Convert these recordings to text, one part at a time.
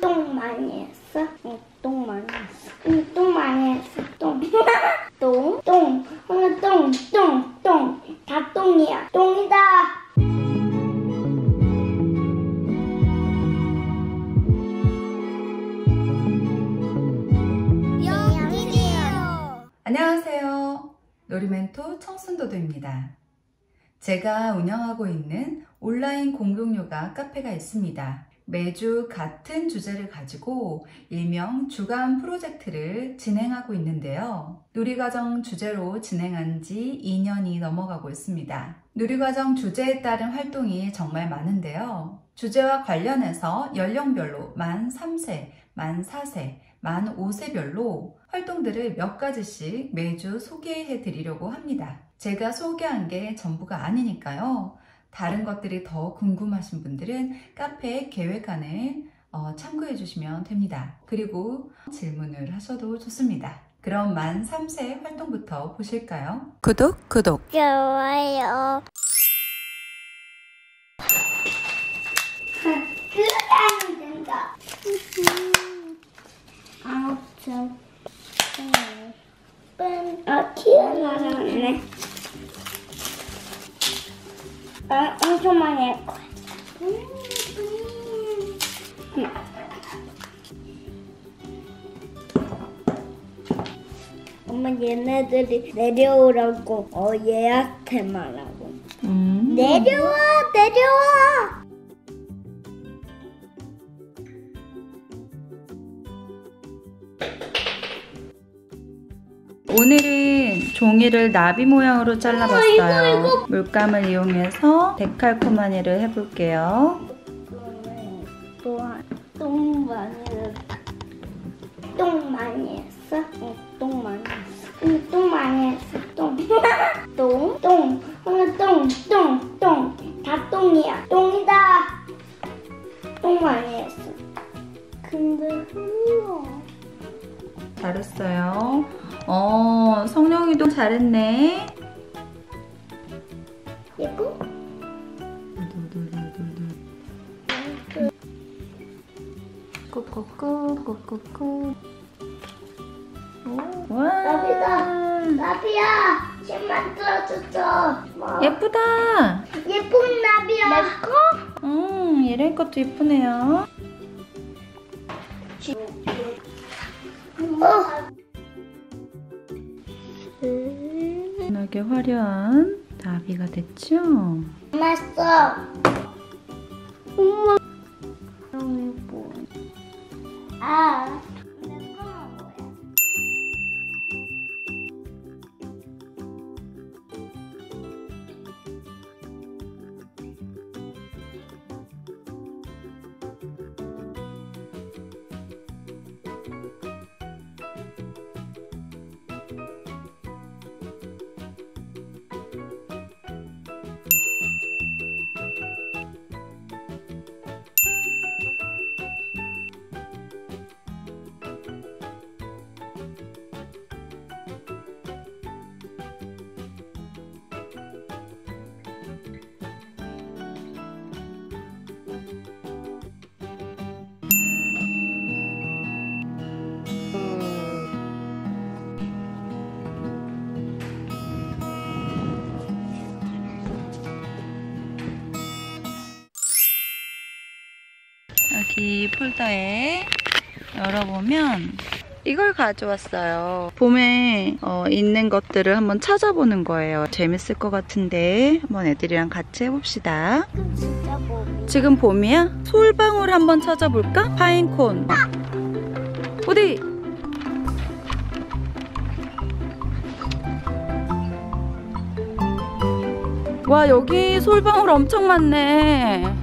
똥 많이 했어? 응, 똥 많이 했어. 응, 똥 많이 했어. 똥. 똥, 똥, 어, 똥, 똥, 똥. 다 똥이야. 똥이다. 여기요. 안녕하세요. 놀이멘토 청순도도입니다. 제가 운영하고 있는 온라인 공동요가 카페가 있습니다. 매주 같은 주제를 가지고 일명 주간 프로젝트를 진행하고 있는데요. 누리과정 주제로 진행한 지 2년이 넘어가고 있습니다. 누리과정 주제에 따른 활동이 정말 많은데요. 주제와 관련해서 연령별로 만 3세, 만 4세, 만 5세별로 활동들을 몇 가지씩 매주 소개해 드리려고 합니다. 제가 소개한 게 전부가 아니니까요. 다른 것들이 더 궁금하신 분들은 카페 계획안을 어, 참고해 주시면 됩니다. 그리고 질문을 하셔도 좋습니다. 그럼 만 3세 활동부터 보실까요? 구독, 구독. 좋아요. 아. 아, 엄청 많이 할 거야. 음. 엄마 얘네들이 내려오라고 어 얘한테 말하고 음. 내려와 내려와 오늘은 종이를 나비 모양으로 잘라봤어요. 물감을 이용해서 데칼코마니를 해볼게요. 꾹꾹꾹, 꾹꾹꾹. 와. 나비다 나비야 침 만들어줬어 뭐. 예쁘다. 예쁜 나비야 내 거? 음, 얘네 것도 예쁘네요. 어. 워낙에 화려한 나비가 됐죠? 맛있어. 엄마. 아. 여기 폴더에 열어보면 이걸 가져왔어요. 봄에 어, 있는 것들을 한번 찾아보는 거예요. 재밌을 것 같은데 한번 애들이랑 같이 해봅시다. 그럼 진짜 뭐? 지금 봄이야? 솔방울 한번 찾아볼까? 파인콘. 어디? 와 여기 솔방울 엄청 많네.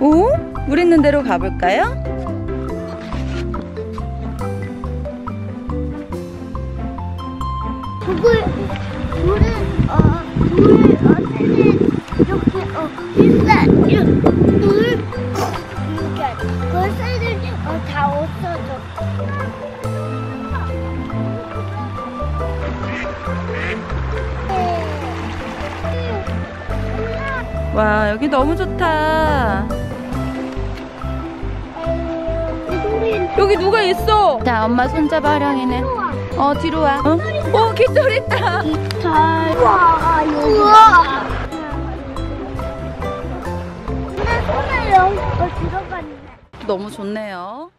오? 물 있는 데로 가볼까요? 물, 물은, 어, 물 어떻게 이렇게, 어, 일단, 이렇게, 와 여기 너무 좋다 여기 누가 있어? 자 엄마 손잡아 하령이는. 어 뒤로 와. 어? 오 깃털 있다. 잘. 우와, 우와. 내 손에 여기가 들어갔네. 너무 좋네요.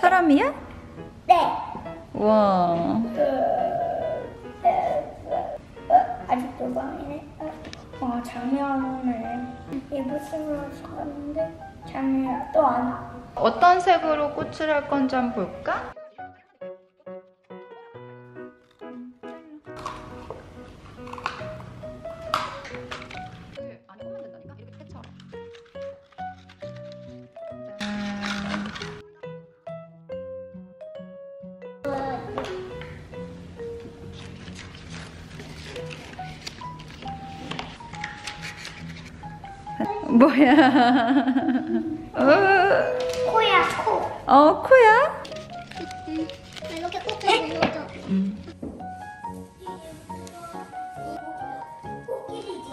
사람이야? 네. 와. 쓰고 잤는데 잠이 또안 와. 어떤 색으로 꽃을 할 건지 한번 볼까? 뭐야? 어, 코야, 코. 어 코야? 이렇게 코끼리 눌러줘. 코끼리지.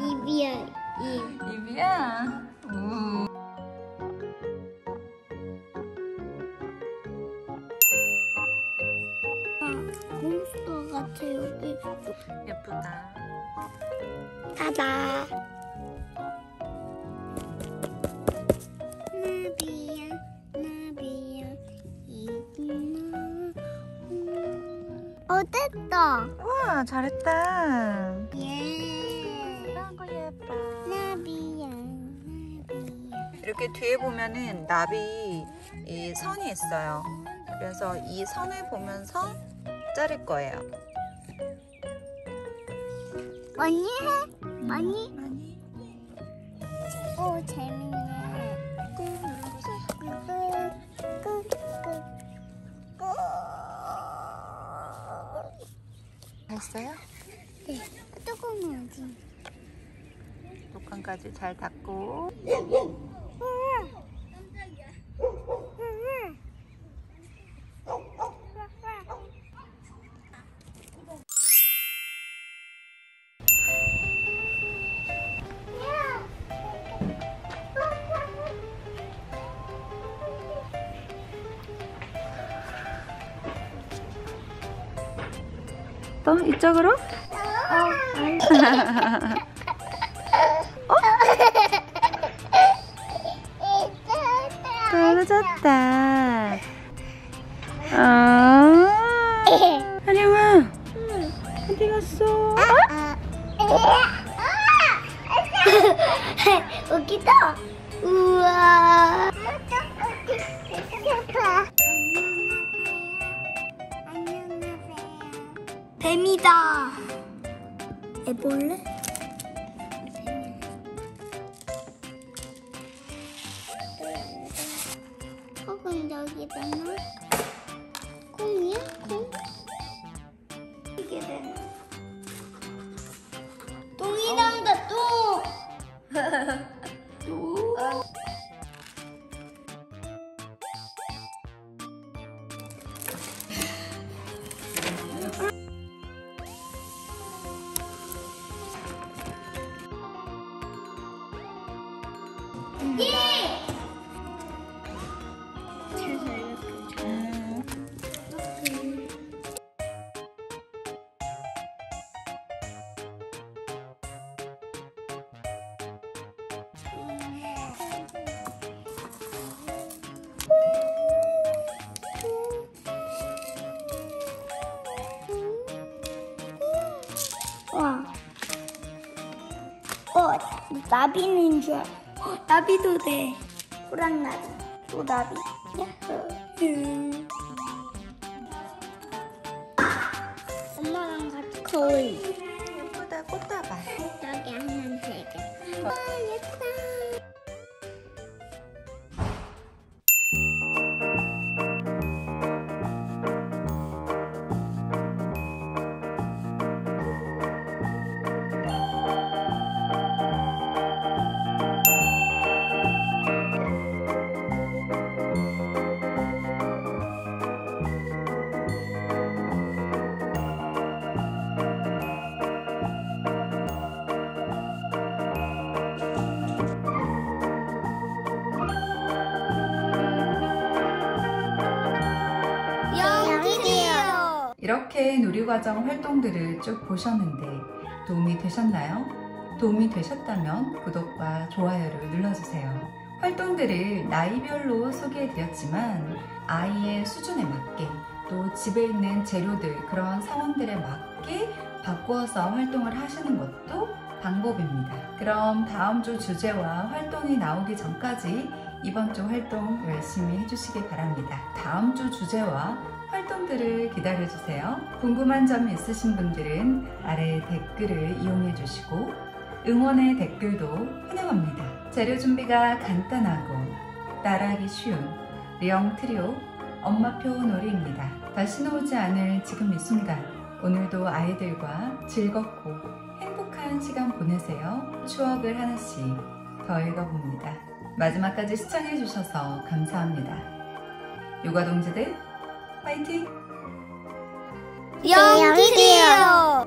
입이야, 입. 입이야. 우. 예쁘다. 가다. 나비야, 나비야, 이구나. 어, 됐다. 와 잘했다. 예. 예뻐. 나비야, 나비야. 이렇게 뒤에 보면은 나비 이 선이 있어요. 그래서 이 선을 보면서 자를 거예요. 많이 해? 많이? 많이. 오, 재밌네. 됐어요? 네, 조금만 어디? 독한까지 잘 닦고. 또 이쪽으로? 떨어졌다. 뱀이다. 해볼래? 와. 어, 나비는 줄. 알- 어, 나비도 돼. 호랑나비, 소나비. 야호. 음. 엄마랑 같이 거의. 예쁘다, 꽃다발. 여기 하면 되게. 와, 예쁘다. 이렇게 누리과정 활동들을 쭉 보셨는데 도움이 되셨나요? 도움이 되셨다면 구독과 좋아요를 눌러주세요. 활동들을 나이별로 소개해드렸지만 아이의 수준에 맞게 또 집에 있는 재료들 그런 상황들에 맞게 바꾸어서 활동을 하시는 것도 방법입니다. 그럼 다음 주 주제와 활동이 나오기 전까지 이번 주 활동 열심히 해주시기 바랍니다. 다음 주 주제와 활동들을 기다려주세요. 궁금한 점이 있으신 분들은 아래 댓글을 이용해 주시고 응원의 댓글도 환영합니다. 재료 준비가 간단하고 따라하기 쉬운 리영 트리오 엄마표 놀이입니다. 다시 나오지 않을 지금 이 순간 오늘도 아이들과 즐겁고 행복한 시간 보내세요. 추억을 하나씩 더 읽어봅니다. 마지막까지 시청해주셔서 감사합니다. 요가 동지들 화이팅! 영기요